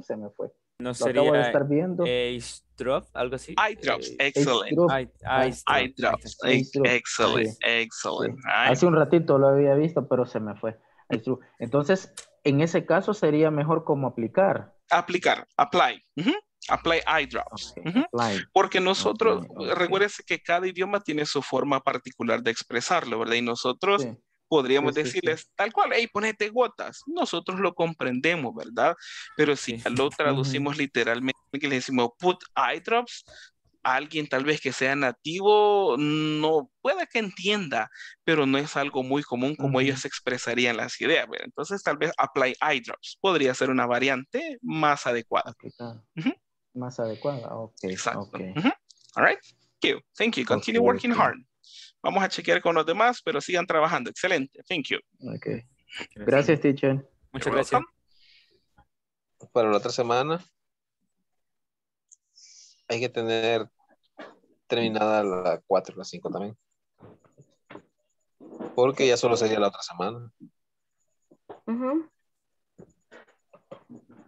se me fue. No Lo sería acabo de estar viendo. eye drop, algo así. Eye drops, Eye excellent. drop. Drop. drop, excellent, sí. excellent. Hace un ratito lo había visto, pero se me fue. Drop. Entonces, en ese caso sería mejor como aplicar. Aplicar, apply. Apply eye drops. Ok, Ujú. apply. Porque nosotros, Ok, ok. recuérdese que cada idioma tiene su forma particular de expresarlo, ¿verdad? Y nosotros Sí. podríamos Sí, sí, sí. decirles tal cual, hey, ponete gotas. Nosotros lo comprendemos, ¿verdad? Pero si lo traducimos literalmente, que le decimos put eye drops, alguien tal vez que sea nativo no pueda que entienda, pero no es algo muy común como Ujú. ellos expresarían las ideas. ¿verdad? Entonces tal vez apply eye drops podría ser una variante más adecuada. Aplicar. Ujú. Más adecuada. Ok, Exacto. All right. Thank you. Thank you. Continue working hard. Vamos a chequear con los demás, pero sigan trabajando. Excelente. Thank you. ok. Gracias, teacher. Muchas gracias. Para la otra semana hay que tener terminada la 4 la 5 también. Porque ya solo sería la otra semana.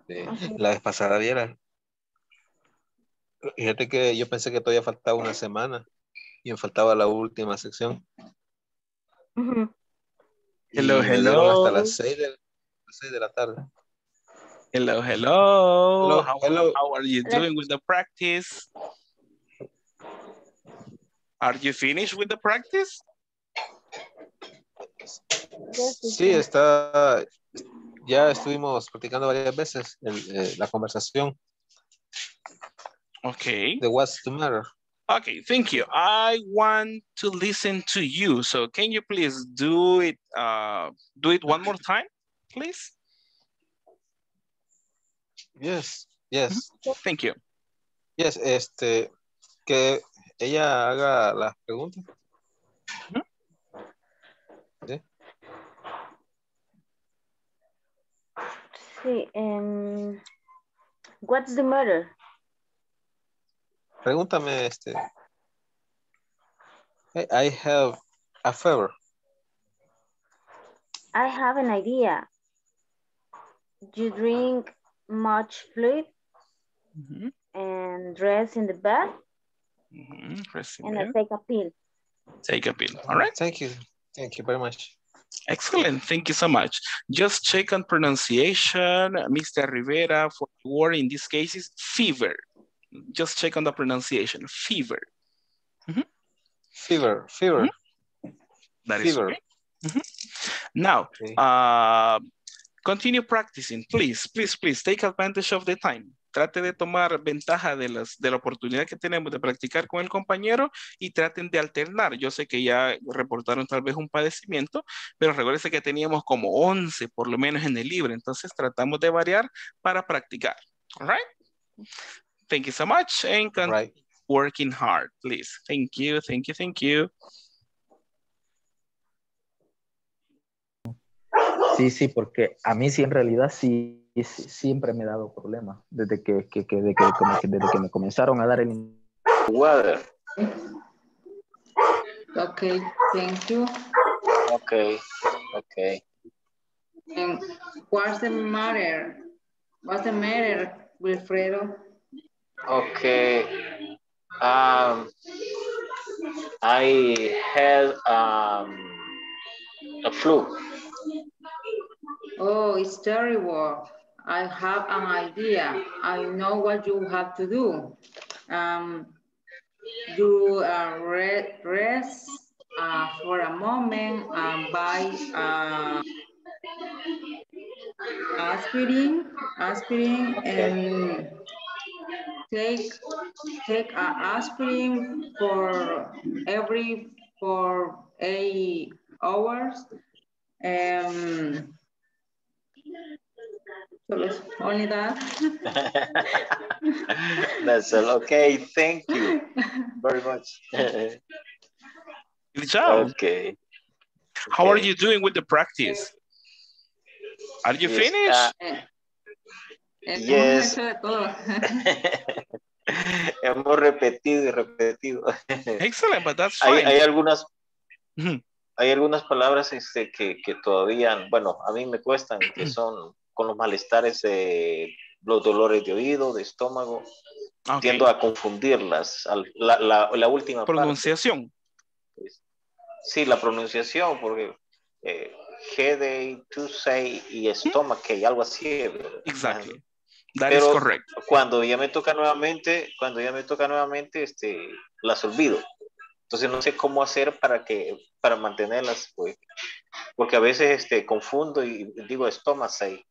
Sí. Ajá. La vez pasada viera. Fíjate que yo pensé que todavía faltaba una semana y me faltaba la última sección. Hello, hello. hasta las 6 de, las 6 de la tarde. Hello, hello. Hello, how, hello. how are you doing with the practice? Are you finished with the practice? Sí, está. Ya estuvimos practicando varias veces el- eh, la conversación Okay. de What's the Matter. Okay, thank you. I want to listen to you. So can you please do it uh do it one more time, please? Yes, yes, Thank you. yes. Este, que ella haga las preguntas. ¿Sí? Sí. em, what's the matter? Pregúntame, este. I I have a fever. I have an idea. You drink much fluid Mhm, and dress in the bed mhm, and I take a pill. Take a pill. All right. Thank you. Thank you very much. Excellent. Thank you so much. Just check on pronunciation, Mr. Rivera, for the word in this case is fever. Just check on the pronunciation. Fever. Fever, fever. That is Fever. Mhm. Now, Okay. uh, Continue practicing, please, please, please, take advantage of the time. Trate de tomar ventaja de, las, de la oportunidad que tenemos de practicar con el compañero y traten de alternar. Yo sé que ya reportaron tal vez un padecimiento, pero recuerden que teníamos como 11 por lo menos en el libro, entonces tratamos de variar para practicar. All right? Thank you so much and continue working hard, please. Thank you, thank you, thank you. Sí, sí, porque a mí sí en realidad sí, sí, siempre me ha dado problemas desde que, que, que, de que, como que desde que me comenzaron a dar el Water. Okay, thank you. Okay, okay. And what's the matter? What's the matter, Wilfredo? Okay. Um, I had um, a flu. Oh, it's terrible. I have an idea. I know what you have to do. Um, you uh, re rest uh, for a moment and buy uh, aspirin, aspirin, and take take a aspirin for every for eight hours. Um, only that. That's all. Okay, thank you very much. Good job. okay. How are you doing with the practice? Are you Yes, finished? uh, Hemos Yes. hecho de todo. Hemos repetido y repetido. Excellent, but that's Hay, fine. hay algunas, Ujú. hay algunas palabras este, que, que todavía, bueno, a mí me cuestan, que son con los malestares de los dolores de oído, de estómago. Ok. Tiendo a confundirlas. Al- La, la, la última parte. Pronunciación. Sí, la pronunciación, porque eh, headache, toothache y stomachache, algo así. ¿verdad? That is Pero correct. cuando ya me toca nuevamente, cuando ya me toca nuevamente, este, las olvido. Entonces no sé cómo hacer para que, para mantenerlas, pues, porque a veces este, confundo y digo stomachache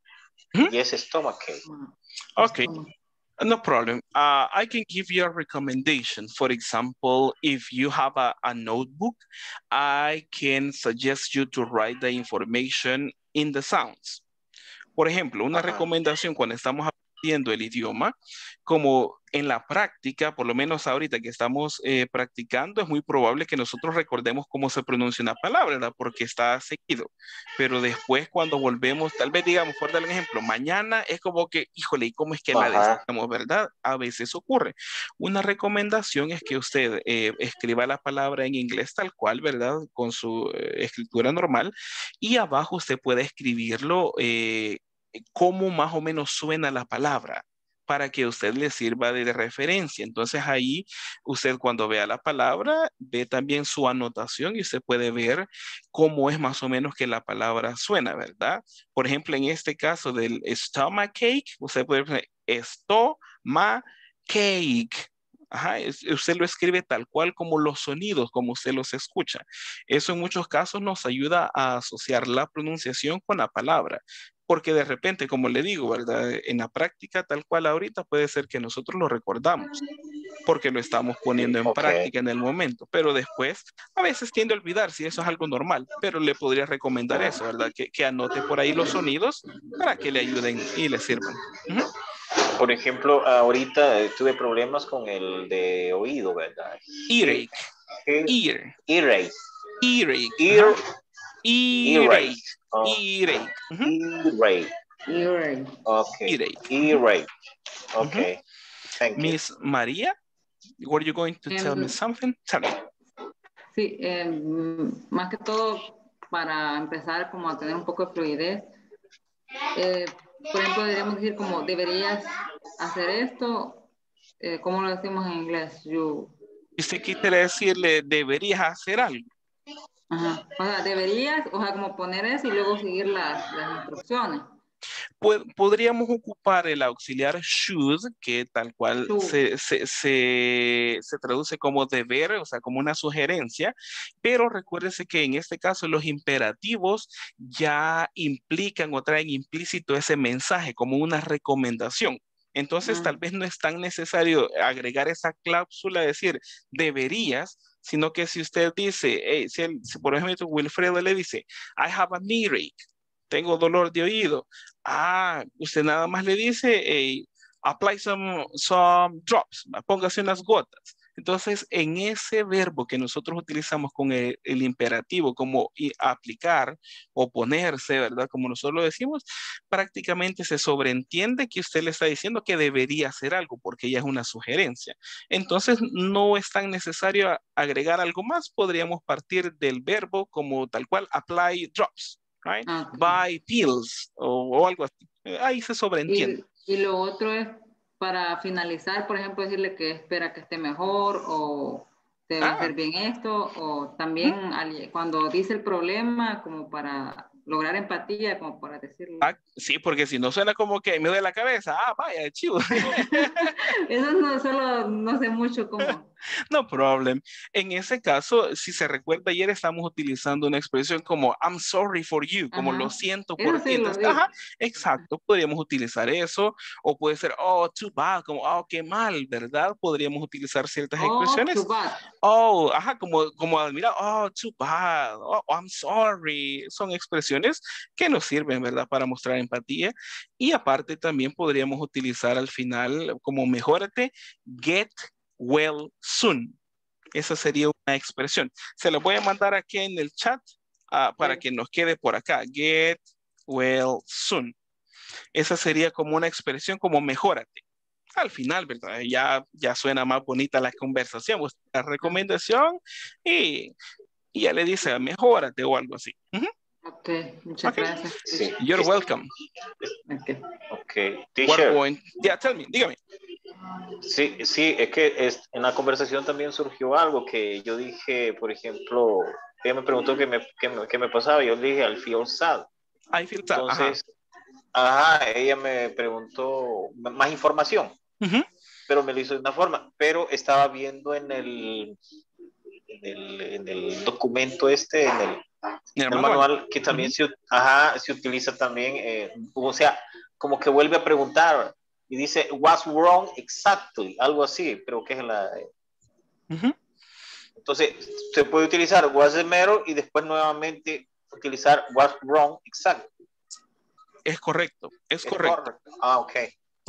y es stomachache. Okay, no problem. Uh, I can give you a recommendation. For example, if you have a, a notebook, I can suggest you to write the information in the sounds. Por ejemplo, una recomendación cuando estamos aprendiendo el idioma, como en la práctica, por lo menos ahorita que estamos eh, practicando, es muy probable que nosotros recordemos cómo se pronuncia una palabra, ¿verdad? Porque está seguido. Pero después cuando volvemos, tal vez digamos, por dar un ejemplo, mañana es como que, híjole, ¿y cómo es que la Ajá. decimos, verdad? A veces ocurre. Una recomendación es que usted eh, escriba la palabra en inglés tal cual, ¿verdad? Con su eh, escritura normal. Y abajo usted puede escribirlo eh, cómo más o menos suena la palabra para que usted le sirva de referencia. Entonces ahí usted cuando vea la palabra, ve también su anotación y usted puede ver cómo es más o menos que la palabra suena, ¿verdad? Por ejemplo, en este caso del stomach cake, usted puede poner stomach cake. Ajá, usted lo escribe tal cual como los sonidos, como usted los escucha. Eso en muchos casos nos ayuda a asociar la pronunciación con la palabra porque de repente, como le digo, ¿verdad? En la práctica tal cual ahorita puede ser que nosotros lo recordamos, porque lo estamos poniendo en Ok. práctica en el momento, pero después a veces tiende a olvidar si eso es algo normal, pero le podría recomendar eso, ¿verdad? Que, que anote por ahí los sonidos para que le ayuden y le sirvan. Ujú. Por ejemplo, ahorita eh, tuve problemas con el de oído, ¿verdad? Earache. Ear. Ear. Earache. Earache. Ujú. earache. Earache. Okay. Earache. Earache. Okay. Thank you. Miss Maria, were you going to tell me something? Tell me. Sí, eh, más que todo para empezar como a tener un poco de fluidez. eh, por ejemplo, deberíamos decir como deberías hacer esto. eh, ¿Cómo lo decimos en inglés? You. Si usted quisiera decirle, deberías hacer algo. Ajá. O sea, deberías, o sea, como poner eso y luego seguir las, las instrucciones. podríamos ocupar el auxiliar should, que tal cual se, se, se, traduce como deber, o sea, como una sugerencia, pero recuérdese que en este caso los imperativos ya implican o traen implícito ese mensaje como una recomendación. Entonces, tal vez no es tan necesario agregar esa cláusula, decir, deberías, sino que si usted dice, si, por ejemplo Wilfredo le dice, I have a earache, tengo dolor de oído, ah, usted nada más le dice, apply some, some drops, póngase unas gotas. Entonces, en ese verbo que nosotros utilizamos con el, imperativo como aplicar o ponerse, ¿verdad? Como nosotros lo decimos, prácticamente se sobreentiende que usted le está diciendo que debería hacer algo porque ya es una sugerencia. Entonces, no es tan necesario agregar algo más. Podríamos partir del verbo como tal cual, apply drops, right? Ah, Buy pills o, algo así. Ahí se sobreentiende. y lo otro es para finalizar, por ejemplo, decirle que espera que esté mejor o te va a hacer ah. bien esto, o también cuando dice el problema, como para lograr empatía, como para decirlo. Ah, sí, porque si no suena como que me duele la cabeza, ah, vaya, chivo. Eso no solo, no sé mucho cómo. No problem. En ese caso, si se recuerda, ayer estamos utilizando una expresión como I'm sorry for you, como lo siento por ti. ajá, exacto, podríamos utilizar eso, o puede ser, oh, too bad, como, oh, qué mal, ¿verdad? Podríamos utilizar ciertas oh, expresiones. Too bad. Oh, ajá, como, como, mira, oh, too bad, oh, I'm sorry. Son expresiones que nos sirven, ¿verdad? Para mostrar empatía. Y aparte también podríamos utilizar al final como mejorate, get well soon. Esa sería una expresión. Se lo voy a mandar aquí en el chat ah, para que nos quede por acá. Get well soon. Esa sería como una expresión como mejorate al final, ¿verdad? Ya, ya suena más bonita la conversación, la recomendación y, ya le dice, mejórate o algo así. Ok, muchas gracias. Sí. You're welcome. Ok. Ok. Teacher. Yeah, tell me, dígame. Sí, sí, es que es, en la conversación también surgió algo que yo dije, por ejemplo, ella me preguntó qué me, qué me, qué me pasaba, yo le dije, al feel sad. I feel sad. Entonces, ajá. ella me preguntó más información, pero me lo hizo de una forma, pero estaba viendo en el, en el, en el documento este, en el el manual que también se, ajá, se utiliza también, eh, o sea, como que vuelve a preguntar y dice, what's wrong exactly, algo así, pero que es la... Entonces, se puede utilizar what's the matter y después nuevamente utilizar what's wrong exactly. Es correcto, es, correcto. Ah, ok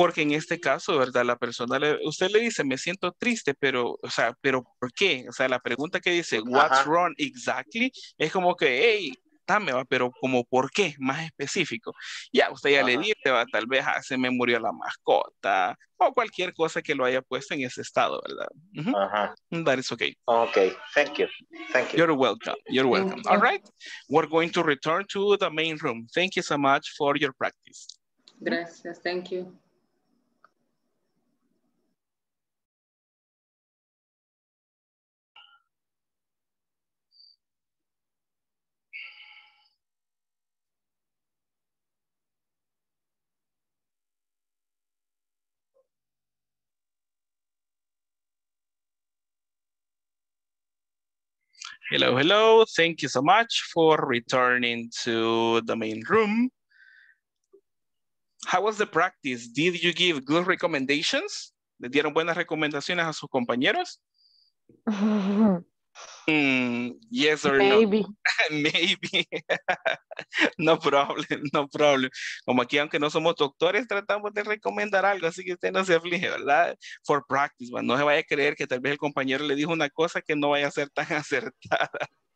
porque en este caso, ¿verdad? La persona, le, usted le dice, me siento triste, pero, o sea, pero ¿por qué? O sea, la pregunta que dice, what's wrong exactly, es como que, hey, dame, va, pero como por qué, más específico. Ya, usted ya le dice, va, tal vez ah, se me murió la mascota, o cualquier cosa que lo haya puesto en ese estado, ¿verdad? Ajá. That is okay. Okay, thank you. Thank you. You're welcome. You're welcome. All right. We're going to return to the main room. Thank you so much for your practice. Gracias. Thank you. Hello, hello. Thank you so much for returning to the main room. How was the practice? Did you give good recommendations? ¿Le dieron buenas recomendaciones a sus compañeros? Mm, yes or Maybe. no? Maybe. no problem, no problem. Como aquí, aunque no somos doctores, tratamos de recomendar algo, así que usted no se aflige, ¿verdad? For practice, no se vaya a creer que tal vez el compañero le dijo una cosa que no vaya a ser tan acertada.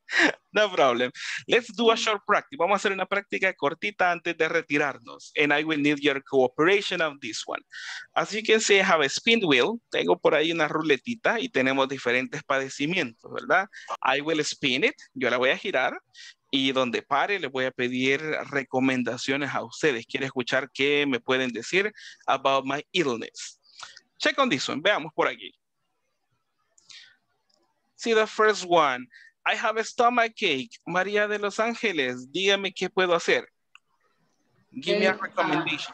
No problem. Let's do a short practice. Vamos a hacer una práctica cortita antes de retirarnos. And I will need your cooperation on this one. As you can see, I have a spin wheel. Tengo por ahí una ruletita y tenemos diferentes padecimientos, ¿verdad? I will spin it. Yo la voy a girar. Y donde pare, le voy a pedir recomendaciones a ustedes. Quiero escuchar qué me pueden decir about my illness. Check on this one. Veamos por aquí. See the first one. I have a stomach ache. María de Los Ángeles, dígame qué puedo hacer. Give me a uh, recommendation.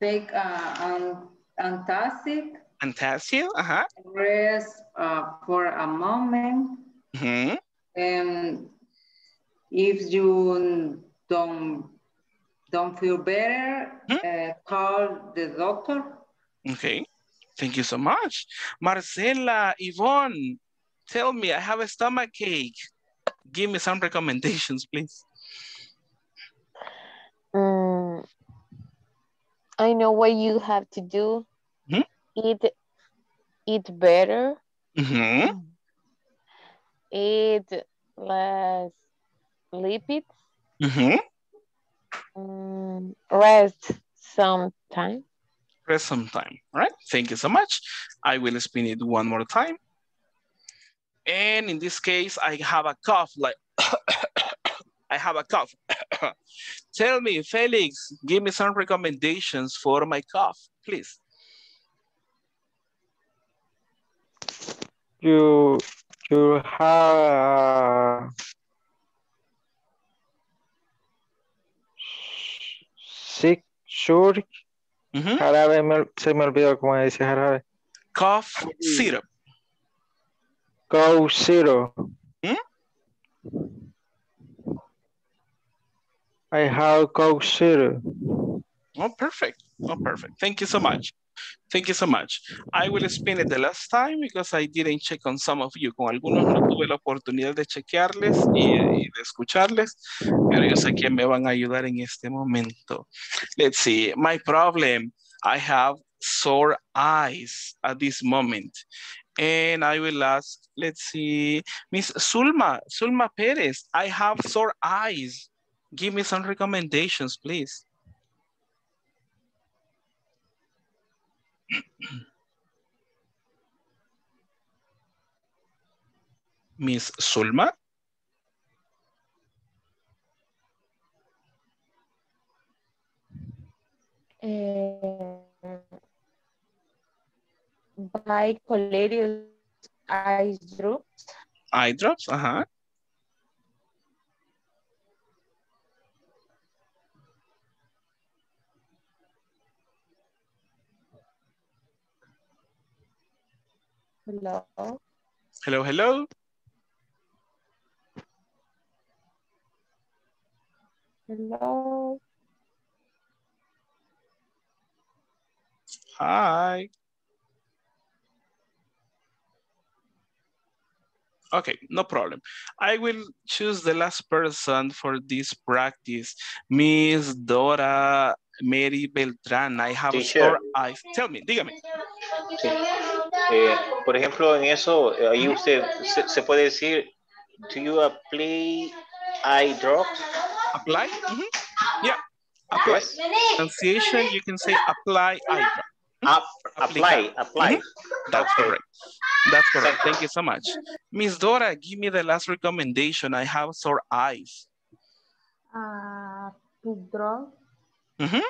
Take uh, an antacid, Antacid, ajá. rest uh, for a moment. Ujú. And if you don't don't feel better, uh, call the doctor. Okay. Thank you so much. Marcela, Yvonne, tell me, I have a stomach ache. Give me some recommendations, please. Mm, I know what you have to do. Mhm. Eat, eat better. Mm -hmm. Eat less lipids. Mhm. Mm, rest sometime. Rest some time. All right. Thank you so much. I will spin it one more time. And in this case, I have a cough, like I have a cough. Tell me, Felix, give me some recommendations for my cough, please. You you have sick sure? Mm-hmm. Jarabe me- se me olvidó cómo dice jarabe. Cough syrup go zero hmm? I have Coke Zero. Oh, perfect. Oh, perfect. Thank you so much. Thank you so much. I will spin it the last time because I didn't check on some of you. Con algunos no tuve la oportunidad de chequearles y, y de escucharles, pero yo sé que me van a ayudar en este momento. Let's see. My problem, I have sore eyes at this moment. And I will ask, let's see, Miss Zulma, Zulma Perez, I have sore eyes. Give me some recommendations, please. Miss Zulma. Eh, buy Colerius eye drops. Eye drops, ajá. Hello. Hello, hello. Hello. Hi. Okay, no problem. I will choose the last person for this practice. Miss Dora Mary Beltran. I have Teacher. sore eyes. Tell me, dígame. Sí. Eh, por ejemplo, en eso, eh, ahí usted se, se puede decir, do you apply eye drops? Apply? Mhm. Yeah, apply. Pronunciation, you can say apply eye drop. Up, apply, apply. Mhm. That's correct. That's correct. Thank you so much. Miss Dora, give me the last recommendation. I have sore eyes. Uh, to draw. Mhm.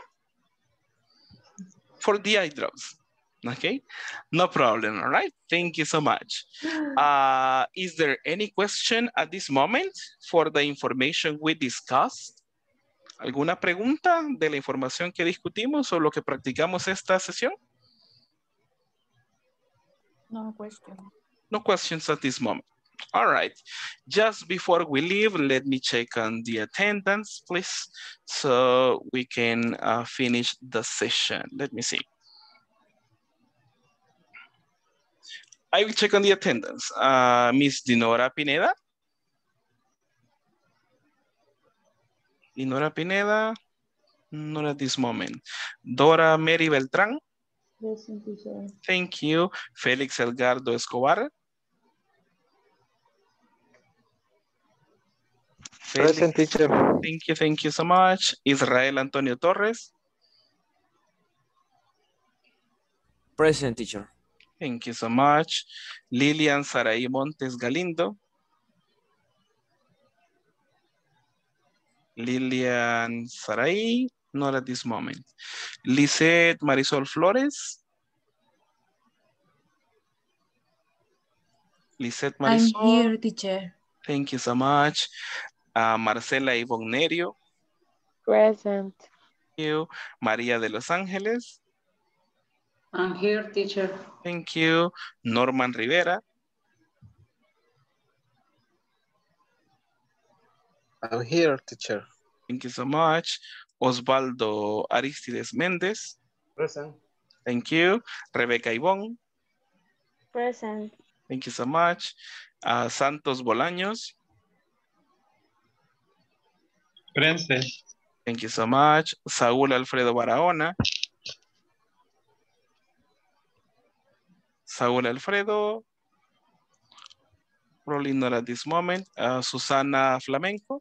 For the eye drops. Okay, no problem. All right. Thank you so much. Uh, is there any question at this moment for the information we discussed? ¿Alguna pregunta de la información que discutimos o lo que practicamos esta sesión? No question. No questions at this moment. All right. Just before we leave, let me check on the attendance, please, so we can uh, finish the session. Let me see. I will check on the attendance. Uh, Miss Dinora Pineda. Dinora Pineda, not at this moment. Dora Mary Beltrán. Present teacher. Thank you. Félix Elgardo Escobar. Present teacher. Thank you, thank you so much. Israel Antonio Torres. Present teacher. Thank you so much. Lilian Saraí Montes Galindo. Lilian Saraí, not at this moment. Lisette Marisol Flores. Lisette I'm Marisol. here, teacher. Thank you so much. Uh, Marcela Ivonnerio. Present. you. María de Los Ángeles. I'm here, teacher. Thank you. Norman Rivera. I'm here, teacher. Thank you so much. Osvaldo Aristides Méndez. Present. Thank you. Rebeca Ivón. Present. Thank you so much. Uh, Santos Bolaños. Present. Thank you so much. Saúl Alfredo Barahona. Saúl Alfredo. Probably not at this moment. Uh, Susana Flamenco.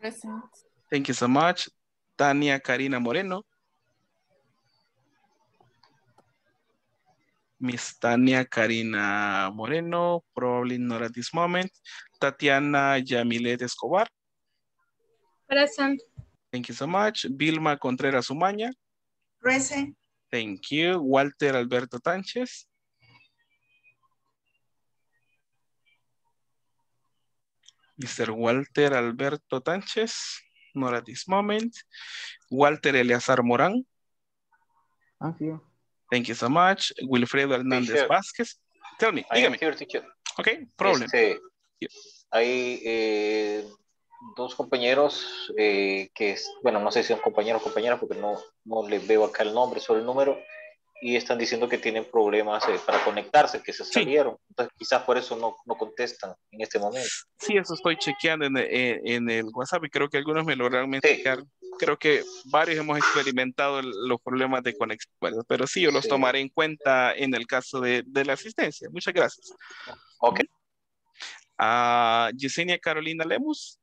Present. Thank you so much. Tania Karina Moreno. Miss Tania Karina Moreno, probably not at this moment. Tatiana Yamilet Escobar. Present. Thank you so much. Vilma Contreras Umaña. Present. Thank you. Walter Alberto Tánchez. Mr. Walter Alberto Tánchez. Not at this moment. Walter Eleazar Morán. I'm here. Thank you so much. Wilfredo Hernández. Vázquez. Tell me, I dígame. here, teacher. Okay, problem. Este, hay eh, dos compañeros eh, que, es- bueno, no sé si son compañeros o compañeras porque no, no les veo acá el nombre, solo el número, y están diciendo que tienen problemas eh, para conectarse, que se salieron. Entonces, quizás por eso no, no contestan en este momento. Sí, eso estoy chequeando en, en- en el WhatsApp y creo que algunos me lograron mensajear. Creo que varios hemos experimentado los problemas de conexión, pero sí, yo los Sí. tomaré en cuenta en el caso de, de la asistencia. Muchas gracias. Ok. Ah, Yesenia Carolina Lemus.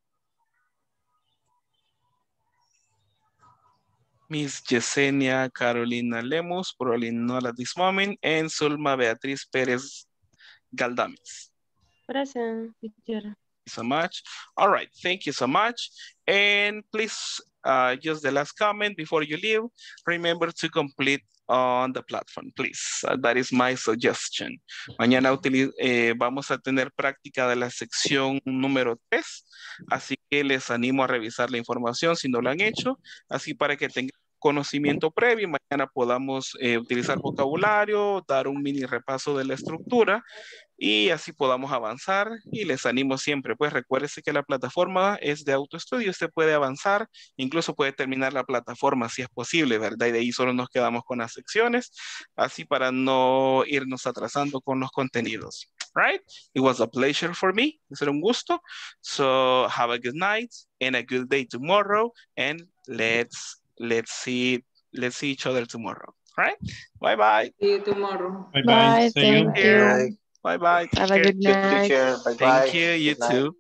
Miss Yesenia Carolina Lemus, probably not at this moment, and Zulma Beatriz Pérez Galdames. Present, teacher. you so much. All right, thank you so much. And please, uh, just the last comment before you leave, remember to complete on the platform, please. Uh, that is my suggestion. Mañana eh, vamos a tener práctica de la sección número 3, así que les animo a revisar la información si no lo han hecho, así para que tengan conocimiento previo mañana podamos eh, utilizar vocabulario, dar un mini repaso de la estructura y así podamos avanzar y les animo siempre, pues recuérdese que la plataforma es de autoestudio, usted puede avanzar, incluso puede terminar la plataforma si es posible, ¿verdad? Y de ahí solo nos quedamos con las secciones, así para no irnos atrasando con los contenidos. Right? It was a pleasure for me. Es un gusto. So have a good night and a good day tomorrow and let's let's see let's see each other tomorrow. Right? Bye bye. See you tomorrow. Bye, bye. thank you. Bye bye. Have a good night. Teacher, bye-bye. Thank you. You Good night. too.